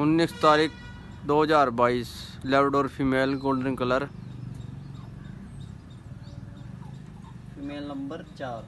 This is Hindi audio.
उन्नीस तारीख 2022 Labrador female golden colour female number चार।